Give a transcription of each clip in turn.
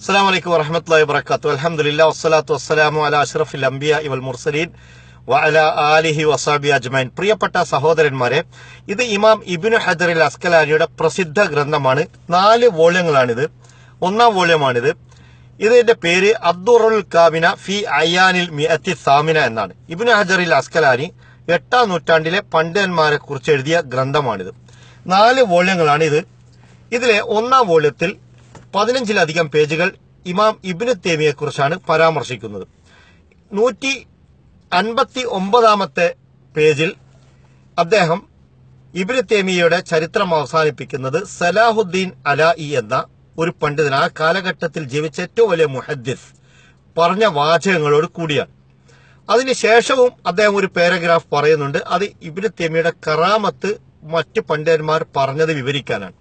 അസ്സാം വലൈക്കും വറഹമത്തല്ലാ വബർക്കാത്തു അലഹമുല്ല വസ്സലാത്തു വസ്സലാമു അല അഷ്റഫിൽ അംബിയ ഇവൽ മുർസലീൻ വഅല ആലിഹി വസാബി അജ്മൈൻ പ്രിയപ്പെട്ട സഹോദരന്മാരെ ഇത് ഇമാം ഇബിനു ഹജറിൽ അസ്കലാനിയുടെ പ്രസിദ്ധ ഗ്രന്ഥമാണ്. നാല് വോള്യങ്ങളാണിത്. ഒന്നാം വോള്യമാണിത്. ഇതിന്റെ പേര് അബ്ദുറുൽ കാബിന ഫി അയ്യാനിൽ മിയത്തി സാമിന എന്നാണ്. ഇബിനു ഹജറിൽ അസ്കലാനി എട്ടാം നൂറ്റാണ്ടിലെ പണ്ഡിതന്മാരെ കുറിച്ച് എഴുതിയ ഗ്രന്ഥമാണിത്. നാല് വോള്യങ്ങളാണ് ഇത് ഇതിലെ ഒന്നാം വോള്യത്തിൽ പതിനഞ്ചിലധികം പേജുകൾ ഇമാം ഇബിന് തേമിയെക്കുറിച്ചാണ് പരാമർശിക്കുന്നത്. നൂറ്റി അൻപത്തി ഒമ്പതാമത്തെ പേജിൽ അദ്ദേഹം ഇബിന് തേമിയയുടെ ചരിത്രം അവസാനിപ്പിക്കുന്നത് സലാഹുദ്ദീൻ അലായി എന്ന ഒരു പണ്ഡിതൻ ആ കാലഘട്ടത്തിൽ ജീവിച്ച ഏറ്റവും വലിയ മുഹദ്ദിസ് പറഞ്ഞ വാചകങ്ങളോട് കൂടിയാണ്. അതിനുശേഷവും അദ്ദേഹം ഒരു പാരഗ്രാഫ് പറയുന്നുണ്ട്. അത് ഇബിന് തേമിയുടെ കറാമത്ത് മറ്റ് പണ്ഡിതന്മാർ പറഞ്ഞത് വിവരിക്കാനാണ്.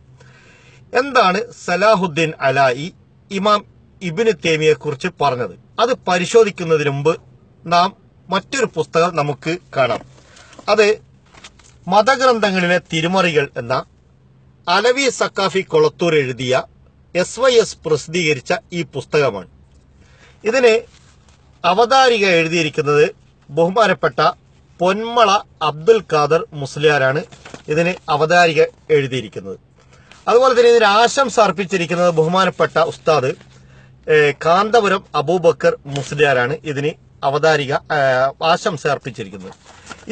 എന്താണ് സലാഹുദ്ദീൻ അലായി ഇമാം ഇബിന് തേമിയെ കുറിച്ച് പറഞ്ഞത്? അത് പരിശോധിക്കുന്നതിന് മുമ്പ് നാം മറ്റൊരു പുസ്തകം നമുക്ക് കാണാം. അത് മതഗ്രന്ഥങ്ങളിലെ തിരുമറികൾ എന്ന അലവി സക്കാഫി കൊളത്തൂർ എഴുതിയ എസ് വൈ എസ് പ്രസിദ്ധീകരിച്ച ഈ പുസ്തകമാണ്. ഇതിന് അവതാരിക എഴുതിയിരിക്കുന്നത് ബഹുമാനപ്പെട്ട പൊന്മള അബ്ദുൽ ഖാദർ മുസ്ലിയാരാണ്. ഇതിന് അവതാരിക എഴുതിയിരിക്കുന്നത്. അതുപോലെ തന്നെ ഇതിന് ആശംസ അർപ്പിച്ചിരിക്കുന്നത് ബഹുമാനപ്പെട്ട ഉസ്താദ് കാന്തപുരം അബൂബക്കർ മുസ്ലിയാരാണ് ഇതിന് അവതാരിക ആശംസ അർപ്പിച്ചിരിക്കുന്നത്.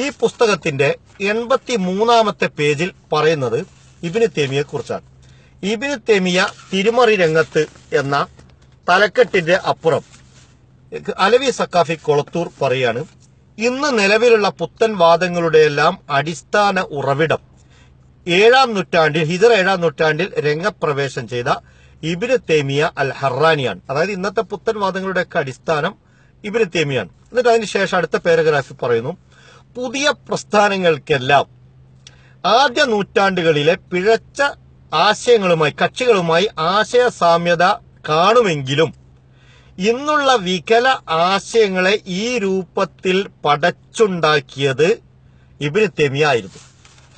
ഈ പുസ്തകത്തിന്റെ എൺപത്തി മൂന്നാമത്തെ പേജിൽ പറയുന്നത് ഇബിന് തേമിയെ കുറിച്ചാണ്. ഇബിന് തേമിയ തിരുമറി രംഗത്ത് എന്ന തലക്കെട്ടിന്റെ അപ്പുറം അലവി സക്കാഫി കൊളത്തൂർ പറയാണ് ഇന്ന് നിലവിലുള്ള പുത്തൻ വാദങ്ങളുടെയെല്ലാം അടിസ്ഥാന ഉറവിടം ഏഴാം നൂറ്റാണ്ടിൽ ഹിജറ ഏഴാം നൂറ്റാണ്ടിൽ രംഗപ്രവേശം ചെയ്ത ഇബിന് തേമിയ അൽ ഹറാനിയാണ് അതായത് ഇന്നത്തെ പുത്തൻ വാദങ്ങളുടെയൊക്കെ അടിസ്ഥാനം ഇബിന് തേമിയാണ് എന്നിട്ട് അതിനുശേഷം അടുത്ത പാരഗ്രാഫിൽ പറയുന്നു പുതിയ പ്രസ്ഥാനങ്ങൾക്കെല്ലാം ആദ്യ നൂറ്റാണ്ടുകളിലെ പിഴച്ച ആശയങ്ങളുമായി കക്ഷികളുമായി ആശയ സാമ്യത കാണുമെങ്കിലും ഇന്നുള്ള വികല ആശയങ്ങളെ ഈ രൂപത്തിൽ പടച്ചുണ്ടാക്കിയത് ഇബിന് തെമിയ ആയിരുന്നു.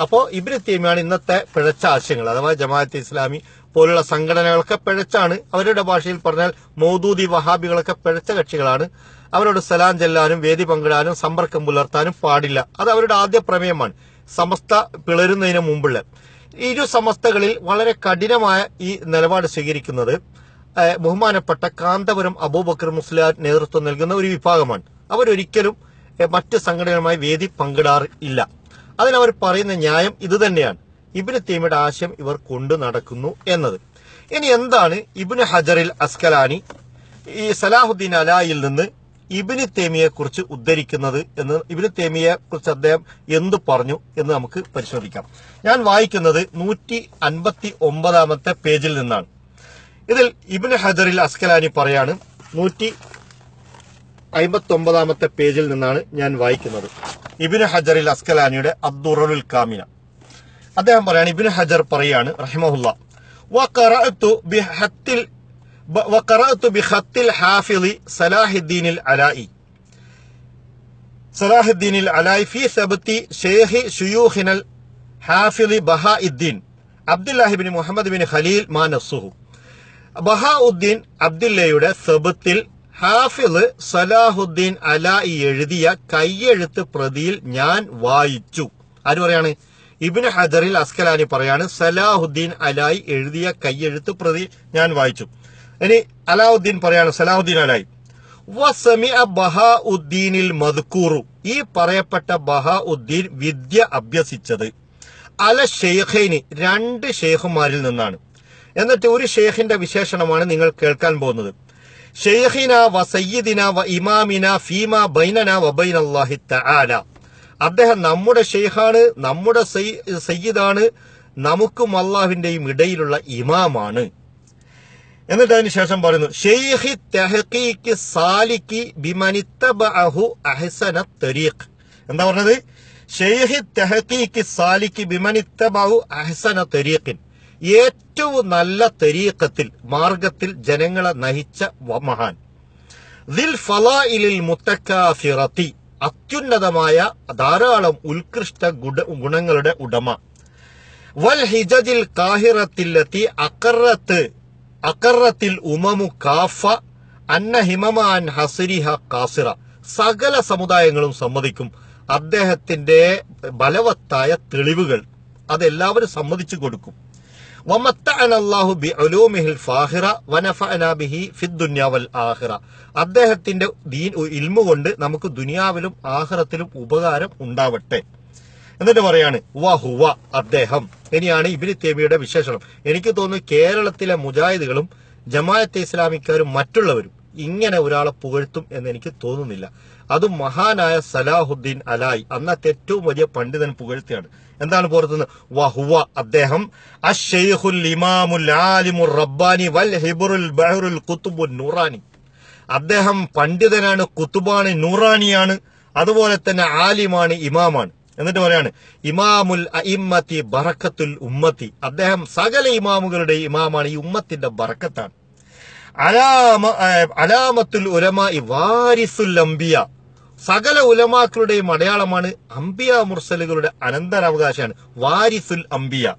അപ്പോൾ ഇബിന് തെമിയാണ് ഇന്നത്തെ പിഴച്ച ആശയങ്ങൾ. അഥവാ ജമാഅത്ത് ഇസ്ലാമി പോലുള്ള സംഘടനകളൊക്കെ പിഴച്ചാണ് അവരുടെ ഭാഷയിൽ പറഞ്ഞാൽ മൗദൂദി വഹാബികളൊക്കെ പിഴച്ച കക്ഷികളാണ്. അവരോട് സലാം ചെല്ലാനും വേദി പങ്കിടാനും സമ്പർക്കം പുലർത്താനും പാടില്ല. അത് അവരുടെ ആദ്യ പ്രമേയമാണ്. സമസ്ത പിളരുന്നതിന് മുമ്പുള്ള. ഇരു സമസ്തകളിൽ വളരെ കഠിനമായ ഈ നിലപാട് സ്വീകരിക്കുന്നത് ബഹുമാനപ്പെട്ട കാന്തപുരം അബൂബക്കർ മുസ്ലിയാർ നേതൃത്വം നൽകുന്ന ഒരു വിഭാഗമാണ്. അവരൊരിക്കലും മറ്റ് സംഘടനകളുമായി വേദി പങ്കിടാറില്ല അതിനവർ പറയുന്ന ന്യായം ഇത് തന്നെയാണ് ഇബിന് തീമയുടെ ആശയം ഇവർ കൊണ്ടു നടക്കുന്നു എന്നത്. ഇനി എന്താണ് ഇബിന് ഹജറിൽ അസ്കലാനി? ഈ സലാഹുദ്ദീൻ അലായിൽ നിന്ന് ഇബിന് തേമിയെ കുറിച്ച് ഉദ്ധരിക്കുന്നത് എന്ന് ഇബിന് തേമിയെ കുറിച്ച് അദ്ദേഹം എന്തു പറഞ്ഞു എന്ന് നമുക്ക് പരിശോധിക്കാം. ഞാൻ വായിക്കുന്നത് നൂറ്റി അൻപത്തി ഒമ്പതാമത്തെ പേജിൽ നിന്നാണ്. ഇതിൽ ഇബിന് ഹജറിൽ അസ്കലാനി പറയാണ് നൂറ്റി അമ്പത്തി ഒമ്പതാമത്തെ പേജിൽ നിന്നാണ് ഞാൻ വായിക്കുന്നത്. ഇബിന് ഹജറിൽ അസ്കലാനിയുടെ അബ്ദുറുൽ കാമിന. അദ്ദേഹം പറയാണ് ഇബിന് ഹജർ പറയാണ് റഹിമഹുല്ല സലാഹുദ്ദീൻ അലായി. ഹാഫിലി അബ്ദുല്ലാഹിബിൻ മുഹമ്മദ് ബിൻ ഖലീൽ മാ നസുഹു ബഹാഉദ്ദീൻ അബ്ദുല്ലയുടെ സബത്തിൽ ഹാഫിൾ സലാഹുദ്ദീൻ അലായി എഴുതിയ കയ്യെഴുത്ത് പ്രതിയിൽ ഞാൻ വായിച്ചു. ആര് പറയാണ്? ഇബിന് ഹജറിൽ അസ്കലാനി പറയാണ് സലാഹുദ്ദീൻ അലായി എഴുതിയ കയ്യെഴുത്ത് പ്രതി ഞാൻ വായിച്ചു. ഇനി അലാവുദ്ദീൻ പറയാണ് സലാഹുദ്ദീൻ അലായി. വസമിഅ ബഹാഉദ്ദീനിൽ മദ്കൂറു ഈ പറയപ്പെട്ട ബഹാഉദ്ദീൻ വിദ്യ അഭ്യസിച്ചത് അല ഷെയ്ഖൈനി രണ്ട് ഷെയ്ഖുമാരിൽ നിന്നാണ്. എന്നിട്ട് ഒരു ഷെയ്ഖിന്റെ വിശേഷണമാണ് നിങ്ങൾ കേൾക്കാൻ പോകുന്നത്. ഷെയ്ഖിന വ സയ്യിദിന വ ഇമാമിന ഫീമ ബൈനന വ അല്ലാഹി തആല. അദ്ദേഹം നമ്മുടെ ഷെയ്ഖാണ് നമ്മുടെ സയ്യിദാണ് നമുക്കും അള്ളാഹുവിന്റെയും ഇടയിലുള്ള ഇമാമാണ്. എന്നിട്ട് അതിന് ശേഷം പറയുന്നു ഷെയ്ഖി തെഹക്കീക്ക് സാലിക്ക് ബിമനിത്തബഅഹു അഹ്സന തരീഖ്. എന്താ പറഞ്ഞത്? ഷെയ്ഖി തെഹക്കീക്ക് സാലിക്ക് ബിമനിത്തബഅഹു അഹ്സന തരീഖിൻ. ഏറ്റവും നല്ല തരീഖത്തിൽ മാർഗത്തിൽ ജനങ്ങളെ നയിച്ച മഹാൻ. ദിൽ ഫലായിലിൽ മുത്തക്കാഫിറത്തി അത്യുന്നതമായ ധാരാളം ഉത്കൃഷ്ട ഗുണ- ഗുണങ്ങളുടെ ഉടമ. വൽ ഹിജതിൽ കാഹിറത്തിലെത്തി അക്കറത്ത് അക്കറത്തിൽ ഉമമു കാഫ അന്ന ഹിമമാൻ ഹസരിഹ കാസിറ. സകല സമുദായങ്ങളും സമ്മതിക്കും. അദ്ദേഹത്തിന്റെ ബലവത്തായ തെളിവുകൾ അതെല്ലാവരും സമ്മതിച്ചു കൊടുക്കും. അദ്ദേഹത്തിന്റെ ദീൻ ഇൽമു കൊണ്ട് നമുക്ക് ദുനിയാവിലും ആഹ്റത്തിലും ഉപകാരം ഉണ്ടാവട്ടെ. എന്നിട്ട് പറയാണ് വഹുവ അദ്ദേഹം. ഇനിയാണ് ഇബിന് തേമിയുടെ വിശേഷണം. എനിക്ക് തോന്നുന്നു കേരളത്തിലെ മുജാഹിദുകളും ജമാഅത്തെ ഇസ്ലാമിക്കാരും മറ്റുള്ളവരും ഇങ്ങനെ ഒരാളെ പുകഴ്ത്തും എന്ന് എനിക്ക് തോന്നുന്നില്ല. അത് മഹാനായ സലാഹുദ്ദീൻ അലായി അന്നത്തെ ഏറ്റവും വലിയ പണ്ഡിതൻ പുകഴ്ത്തിയാണ്. എന്താണ് പുറത്തുനിന്ന് വഹുവ അദ്ദേഹം അഷെയ്ഖുൽ ഇമാമുൽ ആലിമുർ റബ്ബാനി വൽ ഹിബുറുൽ ബഹറുൽ കുത്തുബുൻ നൂറാനി. അദ്ദേഹം പണ്ഡിതനാണ് കുത്തുബാണ് നൂറാനിയാണ് അതുപോലെ തന്നെ ആലിമാണ് ഇമാമാണ്. എന്നിട്ട് പറയാണ് ഇമാമുൽ അഇമ്മത്തി ബറക്കത്തുൽ ഉമ്മത്തി. അദ്ദേഹം സകല ഇമാമുകളുടെ ഇമാമാണ് ഈ ഉമ്മത്തിന്റെ ബറക്കത്താണ്. അലാമ അലാമത്തുൽ ഉലമ വാരിസുൽ അംബിയ. സകല ഉലമാക്കളുടെയും അടയാളമാണ് അംബിയ മുർസലുകളുടെ അനന്തരാവകാശമാണ്. വാരിസുൽ അംബിയ.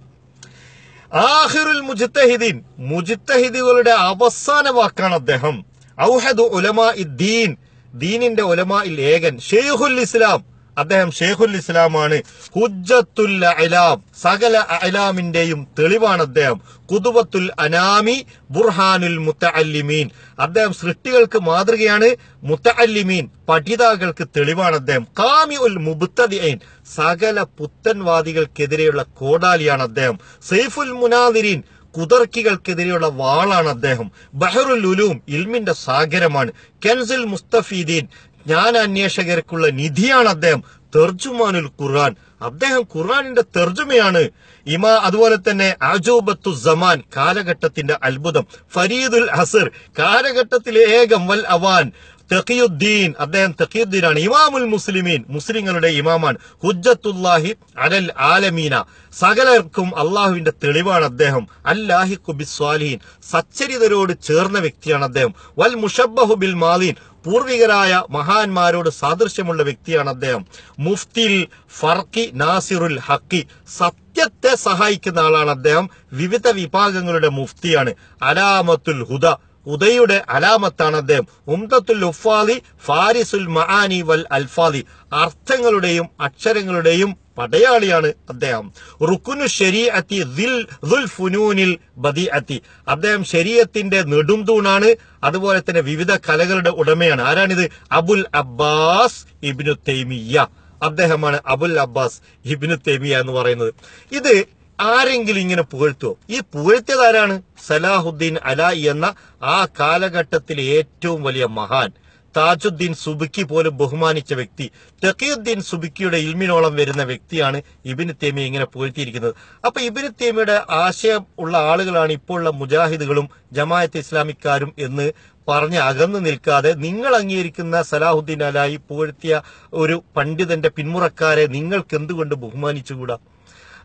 ആഹിറുൽ മുജിത്തഹിദീൻ മുജിത്തഹിദികളുടെ അവസാന വാക്കാണ് അദ്ദേഹം. ഔഹദ് ഉലമ ഇദ്ദീൻ ദീനിന്റെ ഉലമ ഇൽ ഏകൻ. ഷെയ്ഖുൽ ഇസ്ലാം അദ്ദേഹം ഷെയ്ഖുൽ ഇസ്ലാമാണ്. ഹുജ്ജത്തുൽ അലാം സകല അലാമിന്റെയും തെളിവാണ് അദ്ദേഹം. കുതുബത്തുൽ അനാമി ബുർഹാനുൽ മുത്തഅല്ലിമീൻ. അദ്ദേഹം സൃഷ്ടികൾക്ക് മാതൃകയാണ് മുത്തഅല്ലിമീൻ പഠിതാക്കൾക്ക് തെളിവാണ് അദ്ദേഹം. കാമി ഉൽ മുബത്തദിഐൻ സകല പുത്തൻവാദികൾക്കെതിരെയുള്ള കോടാലിയാണ് അദ്ദേഹം. സെയ്ഫുൽ മുനാദിരീൻ കുതർക്കികൾക്കെതിരെയുള്ള വാളാണ് അദ്ദേഹം. ബഹറുൽ ഉലൂം ഇൽമിന്റെ സാഗരമാണ്. കെൻസിൽ മുസ്തഫീദീൻ ജ്ഞാനാന്വേഷകർക്കുള്ള നിധിയാണ് അദ്ദേഹം. തെർജുമാനുൽ ഖുർആൻ. അദ്ദേഹം ഖുർആാനിന്റെ തെർജുമയാണ് ഇമാ അതുപോലെ തന്നെ അജൂബത്തു സമാൻ കാലഘട്ടത്തിന്റെ അത്ഭുതം. ഫരീദുൽ ഹസർ കാലഘട്ടത്തിലെ ഏകം വൽ അവാൻ. തഖിയുദ്ദീൻ അദ്ദേഹം തഖിയുദ്ദീനാണ്. ഇമാമുൽ മുസ്ലിമീൻ മുസ്ലിങ്ങളുടെ ഇമാമാണ്. ഹുജ്ജത്തുല്ലാഹി അലൽ ആലമീന. സകലർക്കും അള്ളാഹുവിന്റെ തെളിവാണ് അദ്ദേഹം. അല്ലാഹി കുബിസ്വാലിഹീൻ സച്ചരിതരോട് ചേർന്ന വ്യക്തിയാണ് അദ്ദേഹം. വൽ മുഷബ്ബഹു ബിൽ മാലീൻ പൂർവികരായ മഹാന്മാരോട് സാദൃശ്യമുള്ള വ്യക്തിയാണ് അദ്ദേഹം. മുഫ്തിൽ ഫർക്കി നാസിറുൽ ഹക്കി. സത്യത്തെ സഹായിക്കുന്ന ആളാണ് അദ്ദേഹം. വിവിധ വിഭാഗങ്ങളുടെ മുഫ്തിയാണ്. അലാമത്തുൽ ഹുദ. ഉദയുടെ അലാമത്താണ് അദ്ദേഹം. ഉംദത്തുൽ ഉഫാദി ഫാരിസുൽ മഹാനി വൽ അൽഫാദി. അർത്ഥങ്ങളുടെയും അക്ഷരങ്ങളുടെയും പടയാളിയാണ് അദ്ദേഹം. റുക്കുനു ശരീഅത്തി ദിൽ ഫുനൂനിൽ ബദിഅത്തി. അദ്ദേഹം ശരീഅത്തിന്റെ നെടുംതൂണാണ് അതുപോലെ തന്നെ വിവിധ കലകളുടെ ഉടമയാണ്. ആരാണിത്? അബുൽ അബ്ബാസ് ഇബിനു തൈമിയ അദ്ദേഹമാണ് അബുൽ അബ്ബാസ് ഇബ്നു തൈമിയ എന്ന് പറയുന്നത്. ഇത് ആരെങ്കിലും ഇങ്ങനെ പുകഴ്ത്തുവോ? ഈ പുകഴ്ത്തിയത് ആരാണ്? സലാഹുദ്ദീൻ അലായി എന്ന ആ കാലഘട്ടത്തിലെ ഏറ്റവും വലിയ മഹാൻ. താജുദ്ദീൻ സുബിക്കി പോലും ബഹുമാനിച്ച വ്യക്തി തഖിയുദ്ദീൻ സുബിക്കിയുടെ ഇൽമിനോളം വരുന്ന വ്യക്തിയാണ് ഇബിന് തേമിയ ഇങ്ങനെ പുകഴ്ത്തിയിരിക്കുന്നത്. അപ്പൊ ഇബിന് തേമിയുടെ ആശയം ഉള്ള ആളുകളാണ് ഇപ്പോഴുള്ള മുജാഹിദുകളും ജമായത്ത് ഇസ്ലാമിക്കാരും എന്ന് പറഞ്ഞ് അകന്നു നിൽക്കാതെ നിങ്ങൾ അംഗീകരിക്കുന്ന സലാഹുദ്ദീൻ അലായി പുകഴ്ത്തിയ ഒരു പണ്ഡിതന്റെ പിന്മുറക്കാരെ നിങ്ങൾക്ക് എന്തുകൊണ്ട് ബഹുമാനിച്ചുകൂടാ?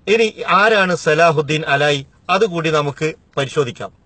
ഇനി ആരാണ് സലാഹുദ്ദീൻ അലായി? അതുകൂടി നമുക്ക് പരിശോധിക്കാം.